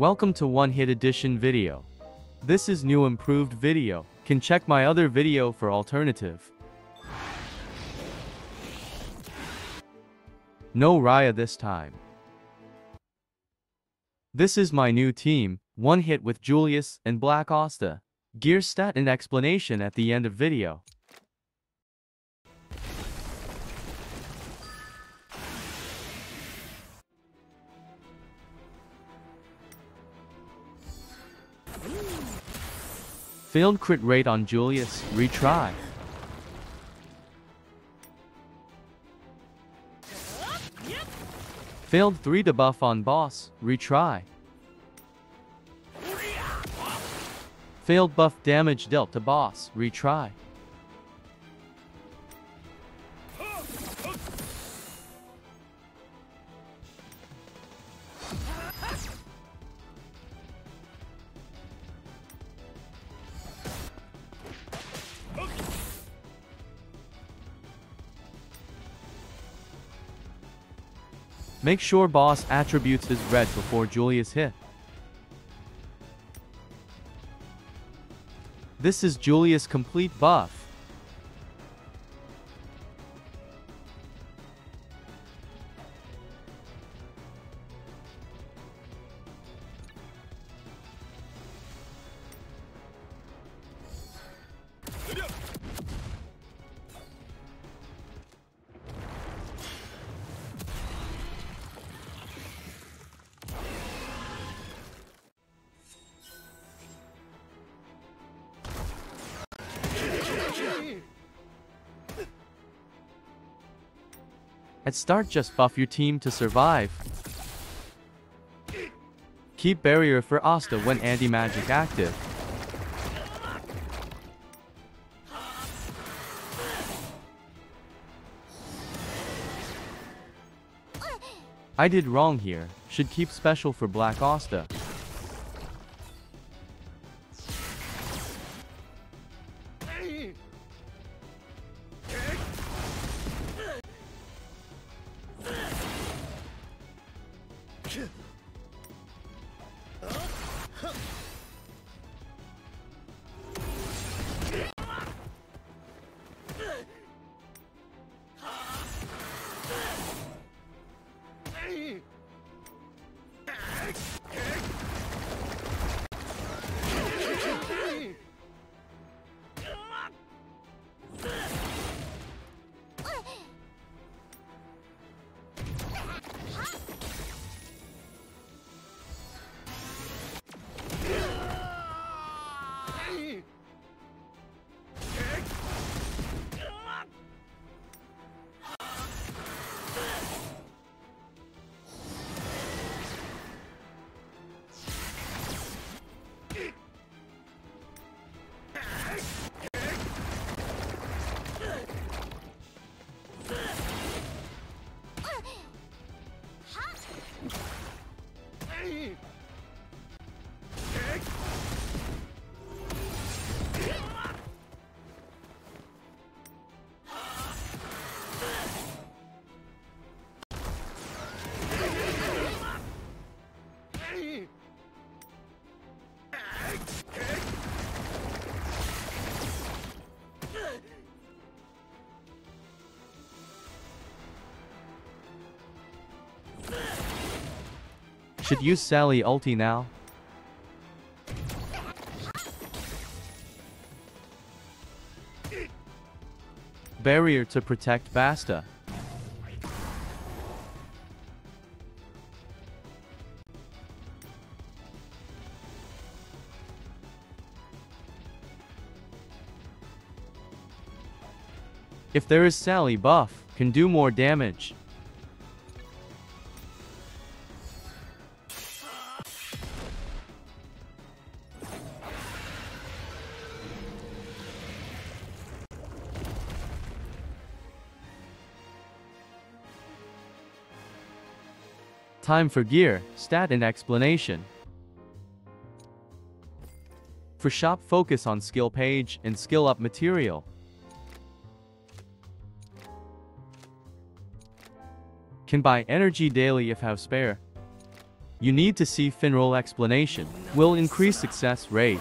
Welcome to One Hit Edition video. This is new improved video, can check my other video for alternative. No Raya this time. This is my new team, one hit with Julius and Black Asta. Gear stat and explanation at the end of video. Failed crit rate on Julius, retry. Failed 3 debuff on boss, retry. Failed buff damage dealt to boss, retry. Make sure boss attributes is red before Julius hit. This is Julius complete buff. At start just buff your team to survive. Keep barrier for Asta when anti-magic active. I did wrong here, should keep special for Black Asta. Huh. Should use Sally ulti now. Barrier to protect Basta. If there is Sally buff, can do more damage. Time for gear, stat and explanation. For shop focus on skill page and skill up material. Can buy energy daily if have spare. You need to see Finral explanation. Will increase success rate.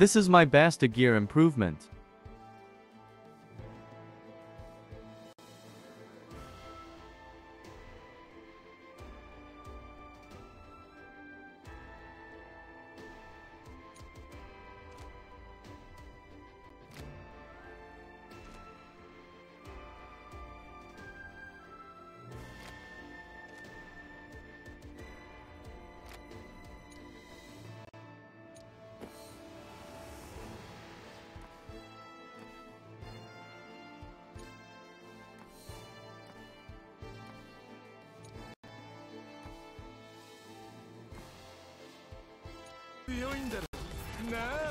This is my best gear improvement.「強いんだろなあ。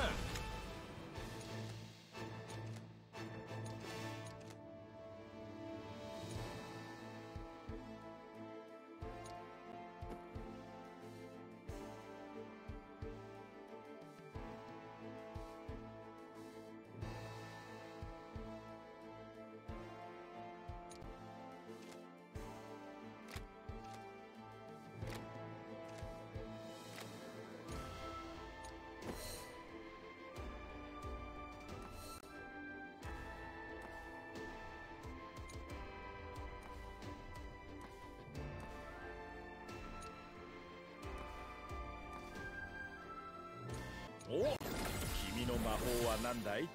お君の魔法は何だい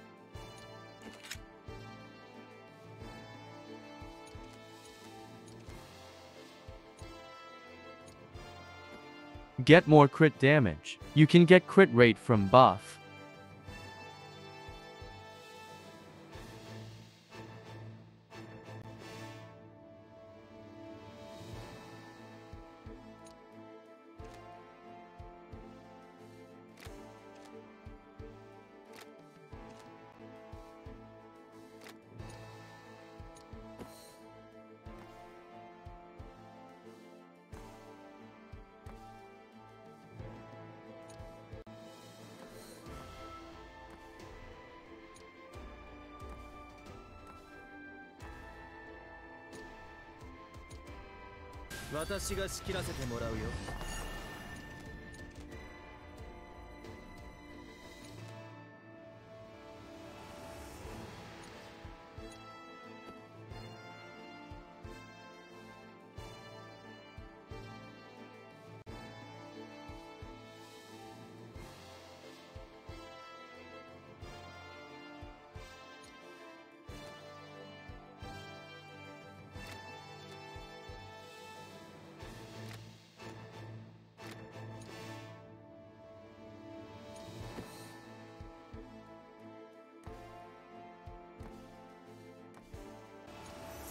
Get more crit damage. You can get crit rate from buff.「 私が仕切らせてもらうよ」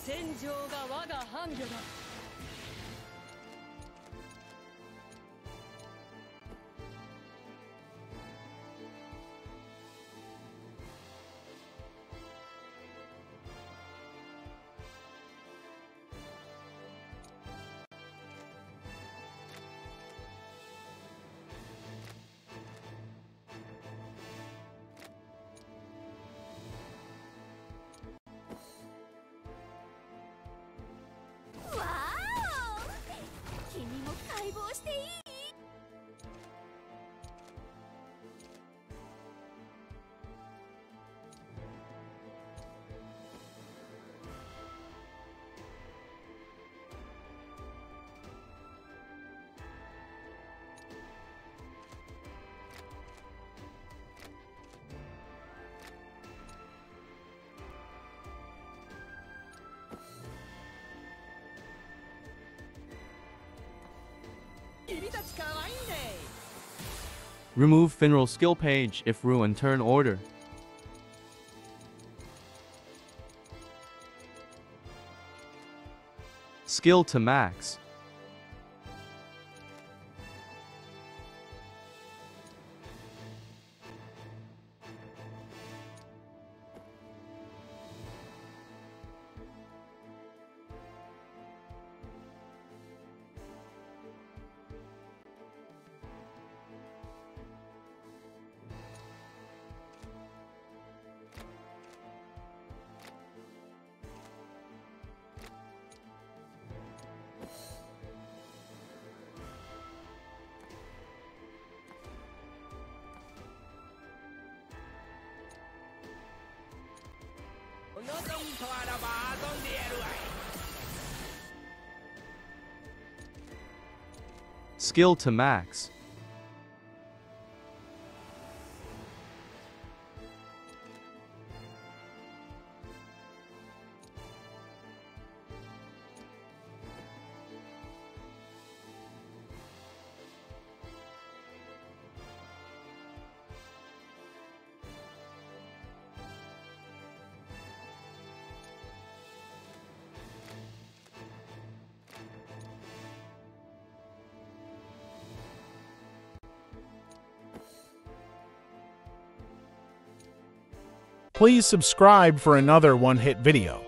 戦場が我が伴侶だ。Remove Finral skill page if ruin turn order. Skill to max. 望むとあらば遊んでやるわい Skill to max. Please subscribe for another one hit video.